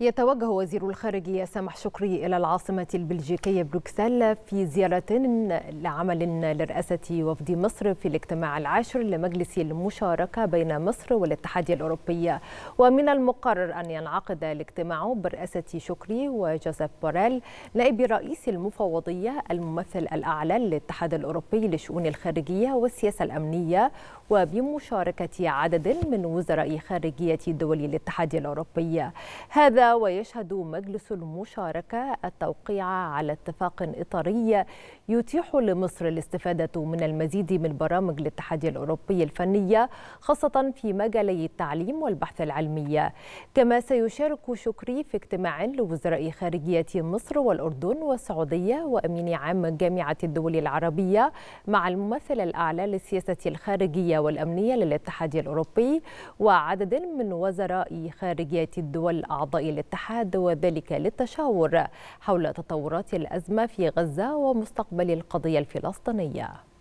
يتوجه وزير الخارجية سامح شكري إلى العاصمة البلجيكية بروكسل في زيارة عمل لرئاسة وفد مصر في الاجتماع العاشر لمجلس المشاركة بين مصر والاتحاد الأوروبي. ومن المقرر أن ينعقد الاجتماع برئاسة شكري وجوزيف بوريل نائب رئيس المفوضية الممثل الأعلى للاتحاد الأوروبي للشؤون الخارجية والسياسة الأمنية وبمشاركة عدد من وزراء خارجية دول الاتحاد الأوروبي. هذا ويشهد مجلس المشاركة التوقيع على اتفاق إطاري يتيح لمصر الاستفادة من المزيد من برامج الاتحاد الأوروبي الفنية خاصة في مجالي التعليم والبحث العلمي. كما سيشارك شكري في اجتماع لوزراء خارجية مصر والأردن والسعودية وأمين عام جامعة الدول العربية مع الممثل الأعلى للسياسة الخارجية والأمنية للاتحاد الأوروبي وعدد من وزراء خارجية الدول أعضاء الاتحاد وذلك للتشاور حول تطورات الأزمة في غزة ومستقبل القضية الفلسطينية.